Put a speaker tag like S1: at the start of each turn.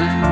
S1: sound.